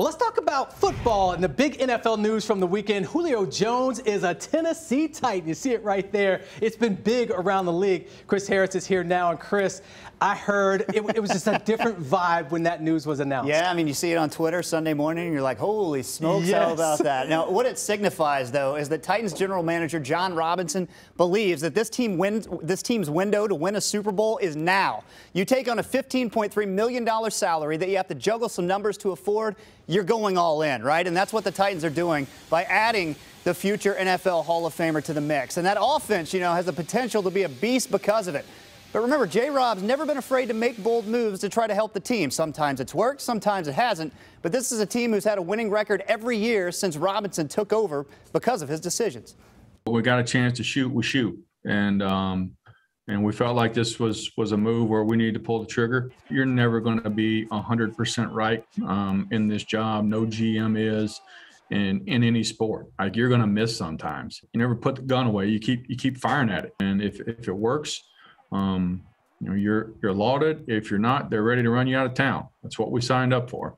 Well, let's talk about football and the big NFL news from the weekend. Julio Jones is a Tennessee Titan. You see it right there. It's been big around the league. Chris Harris is here now. And Chris, I heard it, it, was just a different vibe when that news was announced. Yeah, I mean, you see it on Twitter Sunday morning, and you're like, holy smokes, yes. how about that? Now, what it signifies, though, is that Titans general manager Jon Robinson believes that this team wins, this team's window to win a Super Bowl is now. You take on a $15.3 million salary that you have to juggle some numbers to afford, you're going all in, right? And that's what the Titans are doing by adding the future NFL Hall of Famer to the mix. And that offense, you know, has the potential to be a beast because of it. But remember, J. Rob's never been afraid to make bold moves to try to help the team. Sometimes it's worked, sometimes it hasn't. But this is a team who's had a winning record every year since Robinson took over because of his decisions. We got a chance to shoot, we shoot. And, um, and we felt like this was was a move where we need to pull the trigger. You're never going to be 100% right um, in this job. No GM is in in any sport. Like you're going to miss sometimes. You never put the gun away. You keep you keep firing at it. And if if it works, um, you know, you're you're lauded. If you're not, they're ready to run you out of town. That's what we signed up for.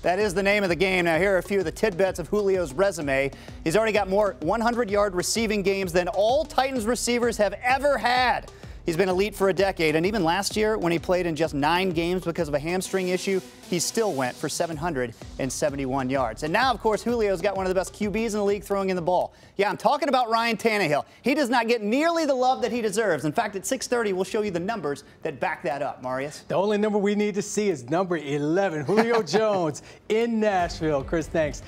That is the name of the game. Now, here are a few of the tidbits of Julio's resume. He's already got more 100 yard receiving games than all Titans receivers have ever had. He's been elite for a decade, and even last year, when he played in just nine games because of a hamstring issue, he still went for 771 yards. And now, of course, Julio's got one of the best QBs in the league throwing in the ball. Yeah, I'm talking about Ryan Tannehill. He does not get nearly the love that he deserves. In fact, at 6:30, we'll show you the numbers that back that up, Marius. The only number we need to see is number 11, Julio Jones in Nashville. Chris, thanks.